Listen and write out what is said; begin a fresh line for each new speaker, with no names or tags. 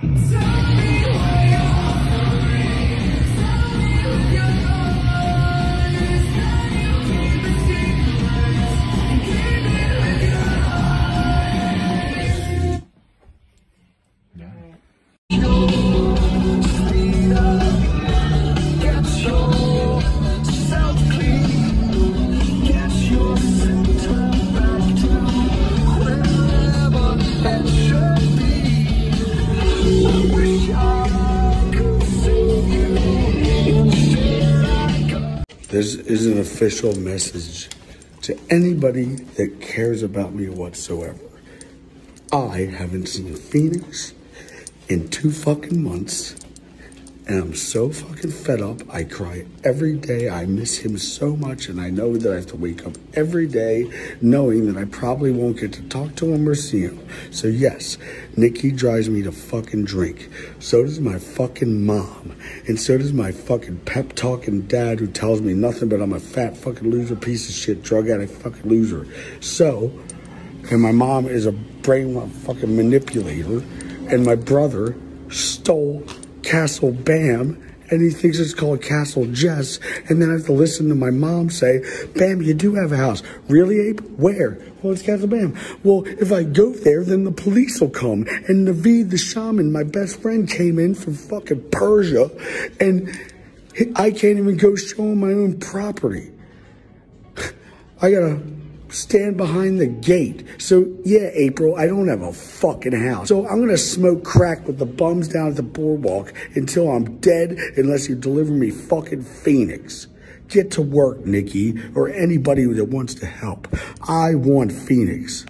Tell This is an official message to anybody that cares about me whatsoever. I haven't seen Phoenix in two fucking months. And I'm so fucking fed up. I cry every day. I miss him so much. And I know that I have to wake up every day knowing that I probably won't get to talk to him or see him. So, yes, Nikki drives me to fucking drink. So does my fucking mom. And so does my fucking pep talking dad who tells me nothing but I'm a fat fucking loser, piece of shit, drug addict fucking loser. So, and my mom is a brain fucking manipulator. And my brother stole Castle Bam, and he thinks it's called Castle Jess. And then I have to listen to my mom say, Bam, you do have a house. Really, Abe? Where? Well, it's Castle Bam. Well, if I go there, then the police will come. And Naveed the shaman, my best friend, came in from fucking Persia, and I can't even go show him my own property. I gotta stand behind the gate. So, yeah, April, I don't have a fucking house. So I'm to smoke crack with the bums down at the boardwalk until I'm dead unless you deliver me fucking Phoenix. Get to work, Nikki, or anybody that wants to help. I want Phoenix.